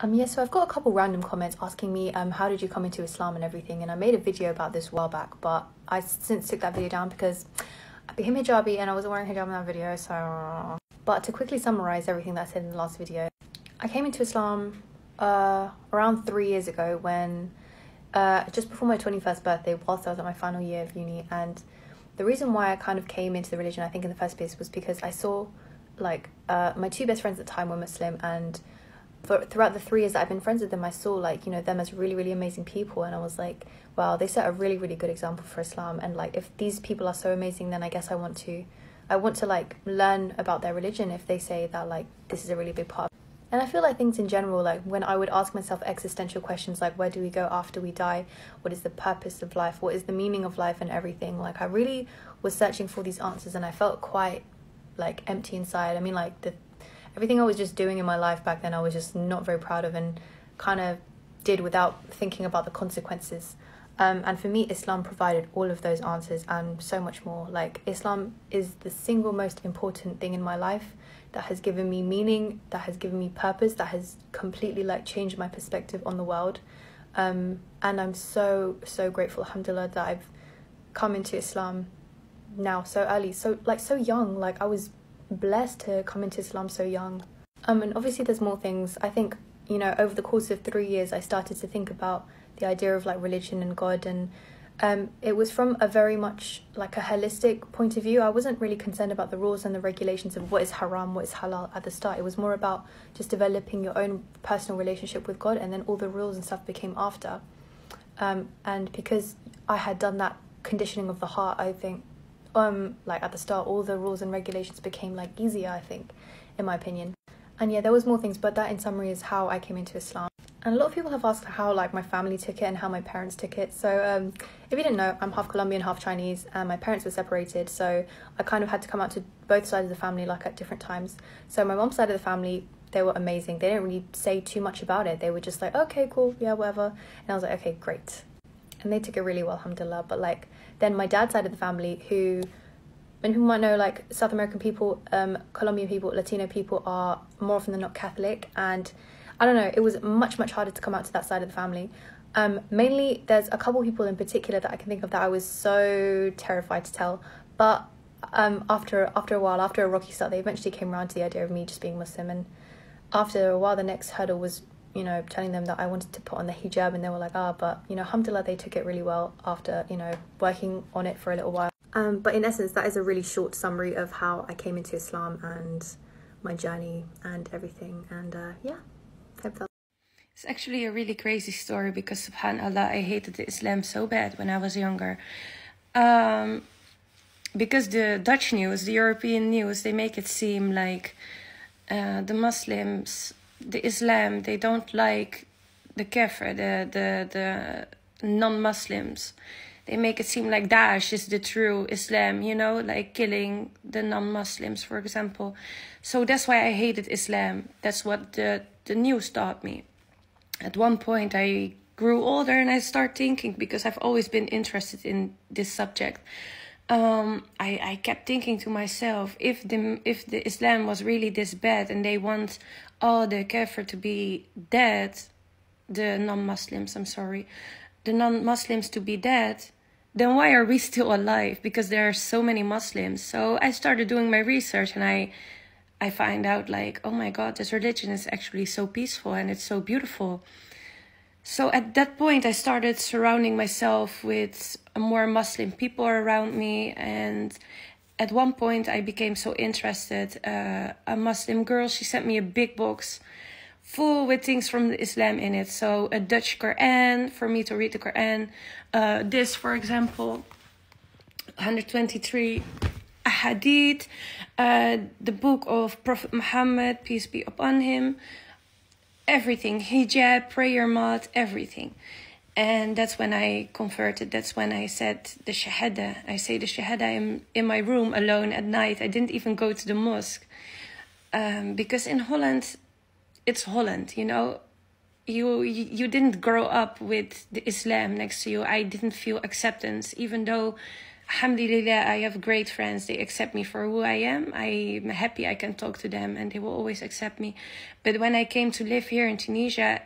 Um, yeah, so I've got a couple random comments asking me, um, how did you come into Islam and everything? And I made a video about this a while back, but I since took that video down because I became hijabi and I wasn't wearing hijab in that video. So, but to quickly summarize everything that I said in the last video, I came into Islam uh, around three years ago when uh, just before my twenty first birthday, whilst I was at my final year of uni, and the reason why I kind of came into the religion, I think, in the first place was because I saw like uh, my two best friends at the time were Muslim and for throughout the three years that I've been friends with them, I saw like you know them as really really amazing people, and I was like, wow, they set a really really good example for Islam, and like if these people are so amazing, then I guess I want to, I want to like learn about their religion if they say that like this is a really big part. And I feel like things in general, like when I would ask myself existential questions like where do we go after we die? What is the purpose of life? What is the meaning of life and everything? Like I really was searching for these answers and I felt quite like empty inside. I mean like the everything I was just doing in my life back then, I was just not very proud of and kind of did without thinking about the consequences. Um, and for me, Islam provided all of those answers and so much more. Like, Islam is the single most important thing in my life that has given me meaning, that has given me purpose, that has completely like changed my perspective on the world. Um, and I'm so, so grateful, alhamdulillah, that I've come into Islam now so early, so like so young. Like, I was blessed to come into Islam so young. Um, and obviously, there's more things. I think, you know, over the course of three years, I started to think about the idea of like religion and God. And um, it was from a very much like a holistic point of view. I wasn't really concerned about the rules and the regulations of what is haram, what is halal at the start. It was more about just developing your own personal relationship with God, and then all the rules and stuff became after. Um, and because I had done that conditioning of the heart, I think um like at the start all the rules and regulations became like easier i think in my opinion. And yeah there was more things but that in summary is how i came into islam. And a lot of people have asked how like my family took it and how my parents took it. So um if you didn't know i'm half colombian half chinese and my parents were separated. So i kind of had to come out to both sides of the family like at different times. So my mom's side of the family they were amazing. They didn't really say too much about it. They were just like okay cool yeah whatever. And i was like okay great. And they took it really well alhamdulillah. But like then my dad's side of the family, who and people might know like South American people, um, Colombian people, Latino people are more often than not Catholic, and I don't know, it was much much harder to come out to that side of the family. Um, mainly, there's a couple people in particular that I can think of that I was so terrified to tell, but um, after after a while, after a rocky start, they eventually came around to the idea of me just being Muslim, and after a while, the next hurdle was you know, telling them that I wanted to put on the hijab, and they were like, ah, oh, but you know, alhamdulillah, they took it really well after you know working on it for a little while. Um, but in essence, that is a really short summary of how I came into Islam and my journey and everything. And uh, yeah, hope that. It's actually a really crazy story because subhanallah, I hated Islam so bad when I was younger. Um, because the Dutch news, the European news, they make it seem like uh, the Muslims the Islam, they don't like the kafir, the the the non-Muslims. They make it seem like Daesh is the true Islam, you know, like killing the non-Muslims, for example. So that's why I hated Islam. That's what the the news taught me. At one point, I grew older and I start thinking because I've always been interested in this subject. Um, I, I kept thinking to myself, if the if the Islam was really this bad and they want all the kafir to be dead, the non-Muslims, I'm sorry, the non-Muslims to be dead, then why are we still alive? Because there are so many Muslims. So I started doing my research and I I find out like, oh my god, this religion is actually so peaceful and it's so beautiful. So at that point I started surrounding myself with more Muslim people around me and at one point I became so interested. Uh, a Muslim girl, she sent me a big box full with things from Islam in it. So a Dutch Quran for me to read the Quran. Uh, this, for example, 123 a hadith, uh, the book of Prophet Muhammad, peace be upon him, everything, hijab, prayer mat, everything and that's when I converted. That's when I said the Shahada. I say the Shahada in, in my room alone at night. I didn't even go to the mosque. Um, because in Holland, it's Holland, you know. You, you didn't grow up with the Islam next to you. I didn't feel acceptance, even though Alhamdulillah, I have great friends. They accept me for who I am. I'm happy I can talk to them and they will always accept me. But when I came to live here in Tunisia,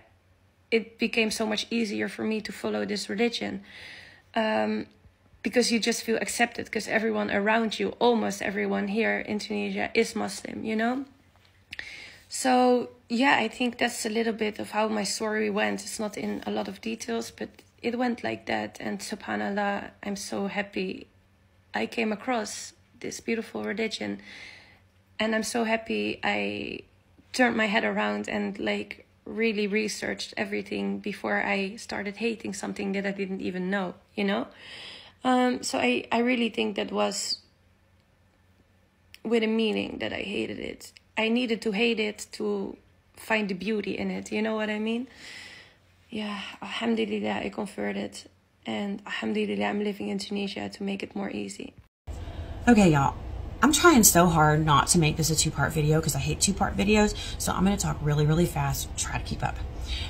it became so much easier for me to follow this religion. Um, because you just feel accepted because everyone around you, almost everyone here in Tunisia, is Muslim, you know? So, yeah, I think that's a little bit of how my story went. It's not in a lot of details, but it went like that. And subhanAllah, I'm so happy I came across this beautiful religion. And I'm so happy I turned my head around and like really researched everything before I started hating something that I didn't even know, you know? Um, so I, I really think that was with a meaning that I hated it. I needed to hate it to find the beauty in it. You know what I mean? Yeah, alhamdulillah, I converted. And alhamdulillah, I'm living in Tunisia to make it more easy. Okay, y'all. I'm trying so hard not to make this a two-part video because I hate two-part videos. So I'm going to talk really, really fast, try to keep up.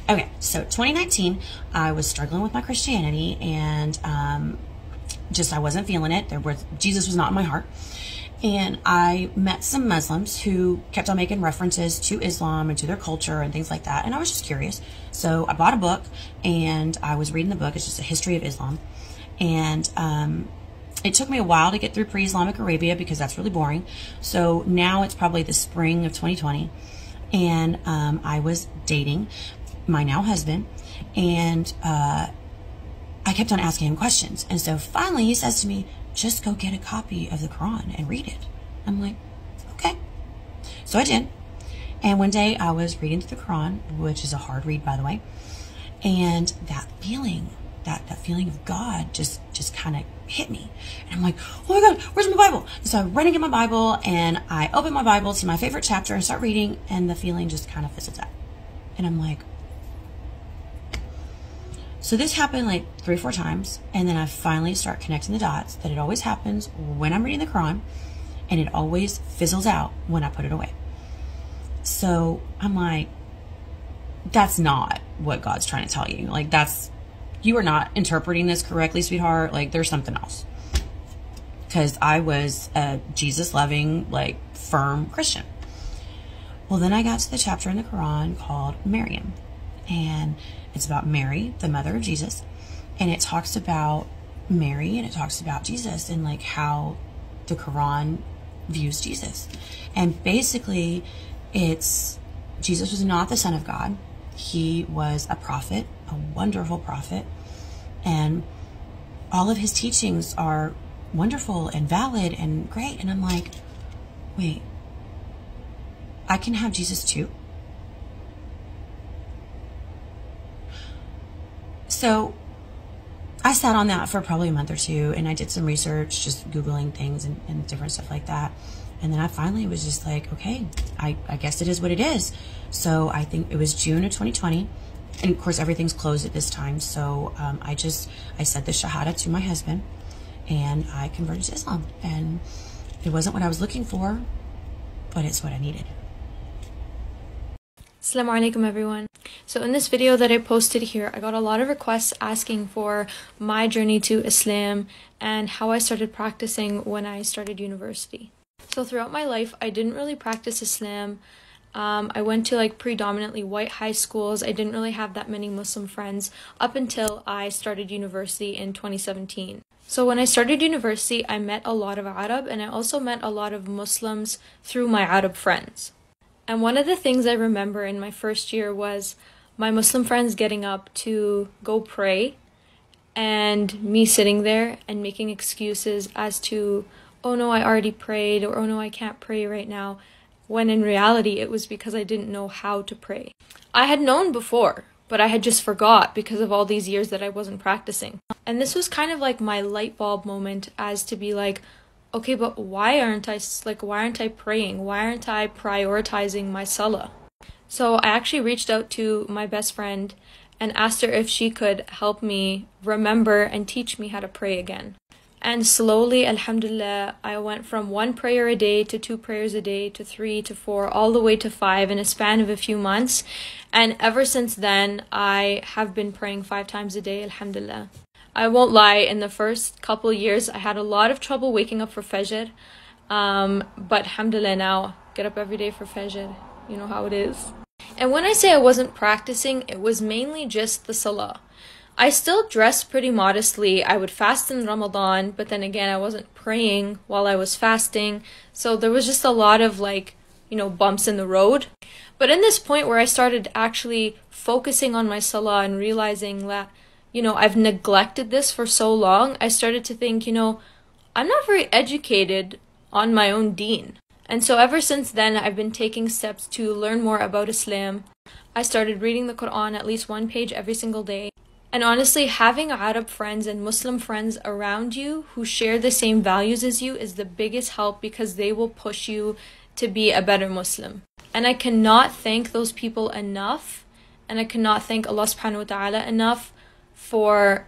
Okay, so 2019, I was struggling with my Christianity and um, just I wasn't feeling it. There was Jesus was not in my heart. And I met some Muslims who kept on making references to Islam and to their culture and things like that. And I was just curious. So I bought a book and I was reading the book. It's just a history of Islam. And um, it took me a while to get through pre-Islamic Arabia because that's really boring. So now it's probably the spring of 2020. And um, I was dating my now husband. And uh, I kept on asking him questions. And so finally he says to me, just go get a copy of the Quran and read it. I'm like, okay. So I did. And one day I was reading through the Quran, which is a hard read, by the way. And that feeling, that, that feeling of God just, just kind of hit me. And I'm like, oh my God, where's my Bible? And so I run and get my Bible and I open my Bible to my favorite chapter and start reading. And the feeling just kind of fizzles out. And I'm like, so this happened like three or four times, and then I finally start connecting the dots that it always happens when I'm reading the Quran, and it always fizzles out when I put it away. So I'm like, that's not what God's trying to tell you. Like, that's, you are not interpreting this correctly, sweetheart. Like, there's something else. Because I was a Jesus loving, like, firm Christian. Well, then I got to the chapter in the Quran called Miriam. And it's about Mary, the mother of Jesus, and it talks about Mary and it talks about Jesus and like how the Quran views Jesus. And basically, it's Jesus was not the Son of God. He was a prophet, a wonderful prophet, and all of his teachings are wonderful and valid and great. And I'm like, wait, I can have Jesus too? So I sat on that for probably a month or two and I did some research, just Googling things and, and different stuff like that. And then I finally was just like, okay, I, I guess it is what it is. So I think it was June of 2020. And of course, everything's closed at this time. So um, I just, I said the Shahada to my husband and I converted to Islam. And it wasn't what I was looking for, but it's what I needed. Assalamu alaikum everyone. So in this video that I posted here, I got a lot of requests asking for my journey to Islam and how I started practicing when I started university. So throughout my life, I didn't really practice Islam. Um, I went to like predominantly white high schools. I didn't really have that many Muslim friends up until I started university in 2017. So when I started university, I met a lot of Arab and I also met a lot of Muslims through my Arab friends. And one of the things I remember in my first year was my Muslim friends getting up to go pray and me sitting there and making excuses as to, oh no, I already prayed, or oh no, I can't pray right now, when in reality it was because I didn't know how to pray. I had known before, but I had just forgot because of all these years that I wasn't practicing. And this was kind of like my light bulb moment as to be like, okay, but why aren't I like why aren't I praying? Why aren't I prioritizing my salah? So I actually reached out to my best friend and asked her if she could help me remember and teach me how to pray again. And slowly, alhamdulillah, I went from one prayer a day to two prayers a day to three to four, all the way to five in a span of a few months. And ever since then, I have been praying five times a day, alhamdulillah. I won't lie, in the first couple years, I had a lot of trouble waking up for Fajr. Um, but alhamdulillah now, get up every day for Fajr. You know how it is. And when I say I wasn't practicing, it was mainly just the salah. I still dressed pretty modestly. I would fast in Ramadan, but then again, I wasn't praying while I was fasting. So there was just a lot of like, you know, bumps in the road. But in this point where I started actually focusing on my salah and realizing that, you know, I've neglected this for so long, I started to think, you know, I'm not very educated on my own deen. And so ever since then, I've been taking steps to learn more about Islam. I started reading the Quran at least one page every single day. And honestly, having Arab friends and Muslim friends around you who share the same values as you is the biggest help because they will push you to be a better Muslim. And I cannot thank those people enough, and I cannot thank Allah subhanahu wa ta'ala enough for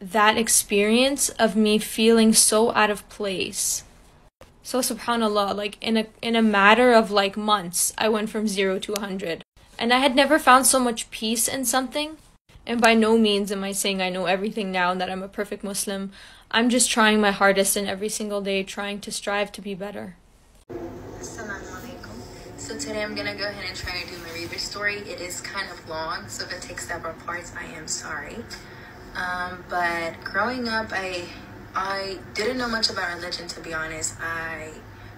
that experience of me feeling so out of place. So subhanallah, like in a in a matter of like months, I went from 0 to a 100. And I had never found so much peace in something and by no means am I saying I know everything now and that I'm a perfect Muslim. I'm just trying my hardest and every single day trying to strive to be better. So today I'm gonna go ahead and try to do my revert story. It is kind of long, so if it takes several parts, I am sorry. Um, but growing up, I I didn't know much about religion to be honest. I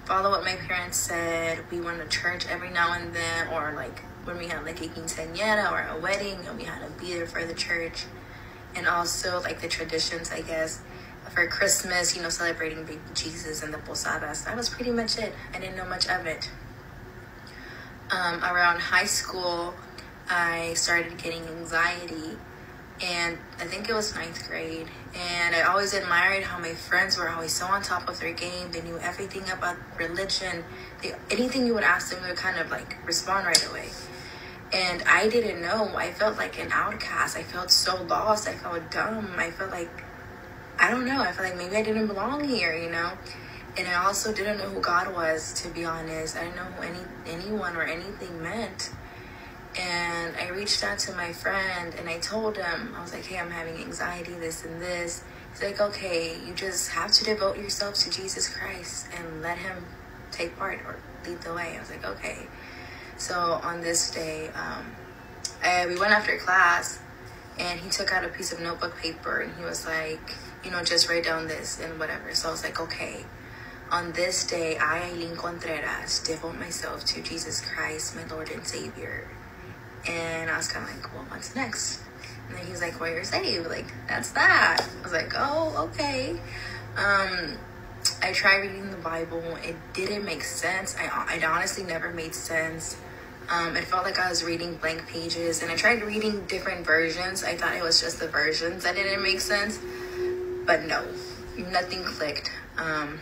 follow what my parents said. We went to church every now and then, or like when we had like a quinceañera or a wedding and we had to be there for the church and also like the traditions i guess for christmas you know celebrating baby jesus and the posadas that was pretty much it i didn't know much of it um, around high school i started getting anxiety and i think it was ninth grade and i always admired how my friends were always so on top of their game they knew everything about religion they, anything you would ask them they would kind of like respond right away and I didn't know. I felt like an outcast. I felt so lost. I felt dumb. I felt like, I don't know. I felt like maybe I didn't belong here, you know? And I also didn't know who God was, to be honest. I didn't know who any, anyone or anything meant. And I reached out to my friend and I told him, I was like, hey, I'm having anxiety, this and this. He's like, okay, you just have to devote yourself to Jesus Christ and let him take part or lead the way. I was like, okay. So on this day, um, I, we went after class and he took out a piece of notebook paper and he was like, you know, just write down this and whatever. So I was like, okay. On this day, I, Aileen Contreras, devote myself to Jesus Christ, my Lord and Savior. And I was kind of like, well, what's next? And then he's like, well, you're saved. Like, that's that. I was like, oh, okay. Um, I tried reading the Bible. It didn't make sense. I, it honestly never made sense. Um, it felt like I was reading blank pages, and I tried reading different versions. I thought it was just the versions that didn't make sense, but no, nothing clicked. Um,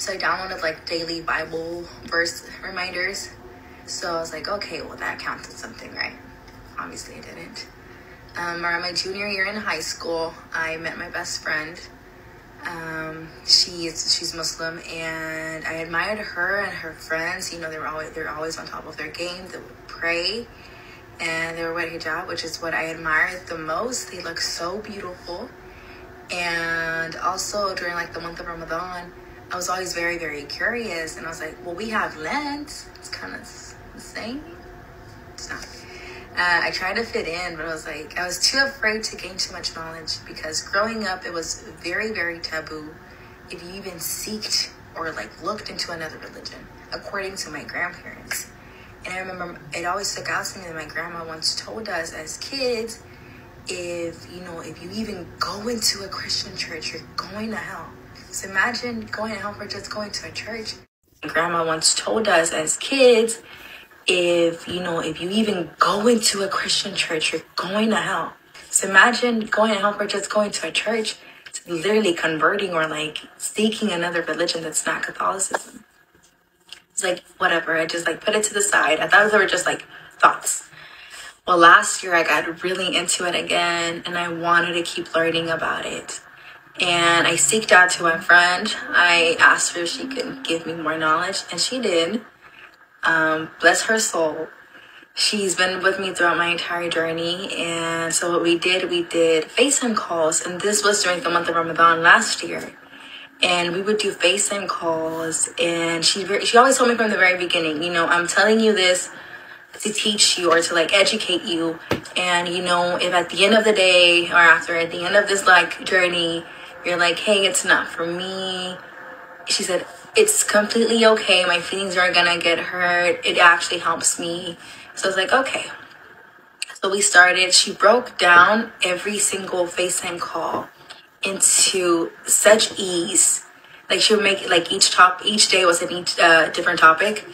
so I downloaded like daily Bible verse reminders. So I was like, okay, well, that counts as something, right? Obviously, it didn't. Um, around my junior year in high school, I met my best friend um, she's she's Muslim, and I admired her and her friends. You know, they were always they're always on top of their game. They would pray, and they were wearing hijab, which is what I admired the most. They look so beautiful, and also during like the month of Ramadan, I was always very very curious, and I was like, well, we have Lent. It's kind of the same. It's not. Uh, I tried to fit in, but I was like, I was too afraid to gain too much knowledge because growing up, it was very, very taboo if you even seeked or like looked into another religion, according to my grandparents. And I remember it always stuck out to me that my grandma once told us as kids, if you know, if you even go into a Christian church, you're going to hell. So imagine going to hell for just going to a church. Grandma once told us as kids, if you know if you even go into a christian church you're going to hell. So imagine going hell for just going to a church to literally converting or like seeking another religion that's not catholicism. It's like whatever i just like put it to the side. I thought they were just like thoughts. Well last year i got really into it again and i wanted to keep learning about it and i seeked out to my friend i asked her if she could give me more knowledge and she did um, bless her soul. she's been with me throughout my entire journey. And so what we did, we did FaceTime calls, and this was during the month of Ramadan last year. And we would do FaceTime calls, and she she always told me from the very beginning, you know, I'm telling you this to teach you or to like educate you. And you know, if at the end of the day or after at the end of this like journey, you're like, hey, it's not for me. She said, it's completely okay. My feelings aren't gonna get hurt. It actually helps me. So I was like, okay. So we started, she broke down every single FaceTime call into such ease. Like she would make like each top each day was an each uh, different topic.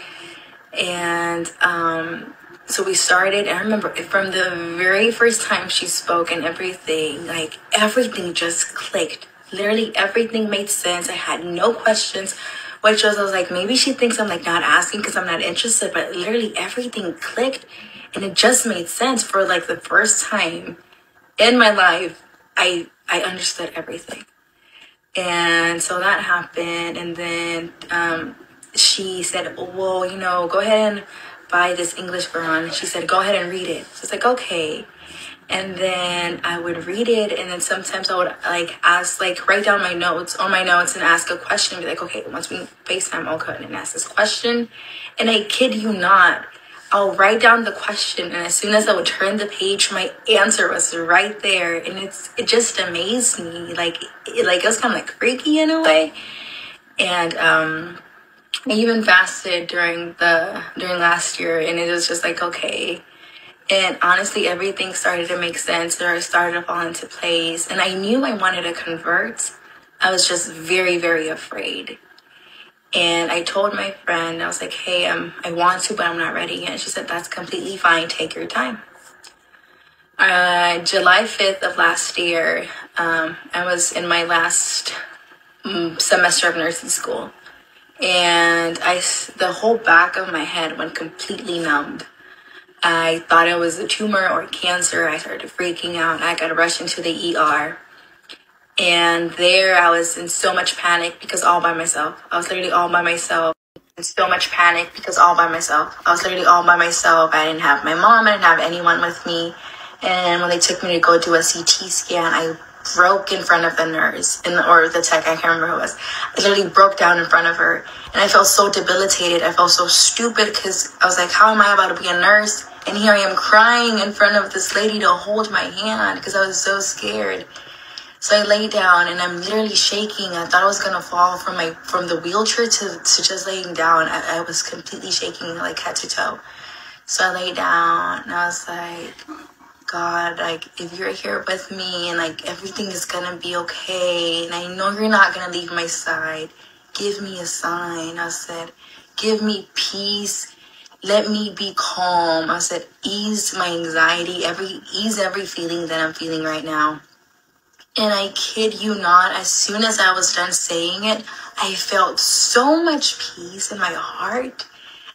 And um so we started And i remember from the very first time she spoke and everything like everything just clicked literally everything made sense i had no questions which was i was like maybe she thinks i'm like not asking because i'm not interested but literally everything clicked and it just made sense for like the first time in my life i i understood everything and so that happened and then um she said well you know go ahead and buy this English Quran. She said, go ahead and read it. So it's like, okay. And then I would read it, and then sometimes I would like ask, like write down my notes on my notes and ask a question. Be like, okay, once we FaceTime, I'll ahead and ask this question. And I kid you not, I'll write down the question, and as soon as I would turn the page, my answer was right there, and it's it just amazed me. Like, it, like it was kind of like freaky in a way, and um I even fasted during the during last year and it was just like okay and honestly everything started to make sense. Or I started to fall into place. And i knew i wanted to convert. I was just very very afraid. And i told my friend i was like hey um, i want to but i'm not ready yet. She said that's completely fine. Take your time. Uh, july 5th of last year um, i was in my last mm, semester of nursing school. And I, the whole back of my head went completely numb. I thought it was a tumor or cancer. I started freaking out. I got rushed into the ER. And there I was in so much panic because all by myself. I was literally all by myself. In so much panic because all by myself. I was literally all by myself. I didn't have my mom. I didn't have anyone with me. And when they took me to go do a CT scan, I broke in front of the nurse in the, or the tech, I can't remember who it was. I literally broke down in front of her and I felt so debilitated. I felt so stupid because I was like, how am I about to be a nurse? And here I am crying in front of this lady to hold my hand because I was so scared. So I lay down and I'm literally shaking. I thought I was gonna fall from my from the wheelchair to, to just laying down. I, I was completely shaking like head to toe. So I lay down and I was like, God, like, if you're here with me and like everything is gonna be okay, and I know you're not gonna leave my side, give me a sign. I said, give me peace. Let me be calm. I said, ease my anxiety, every ease every feeling that I'm feeling right now. And I kid you not, as soon as I was done saying it, I felt so much peace in my heart.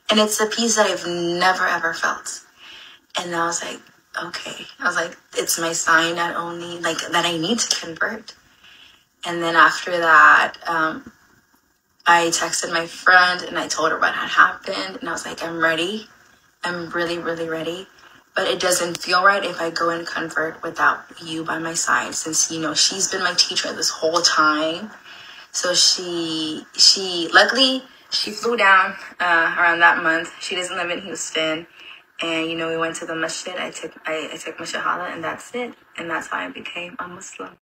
And it's a peace that I've never ever felt. And I was like, okay. I was like, it's my sign not only like that I need to convert. And then after that, um, I texted my friend and I told her what had happened. And I was like, I'm ready. I'm really, really ready. But it doesn't feel right if I go and convert without you by my side, since you know she's been my teacher this whole time. So she, she, luckily, she flew down uh, around that month. She doesn't live in Houston and you know we went to the masjid i took i, I took shahada and that's it and that's how i became a muslim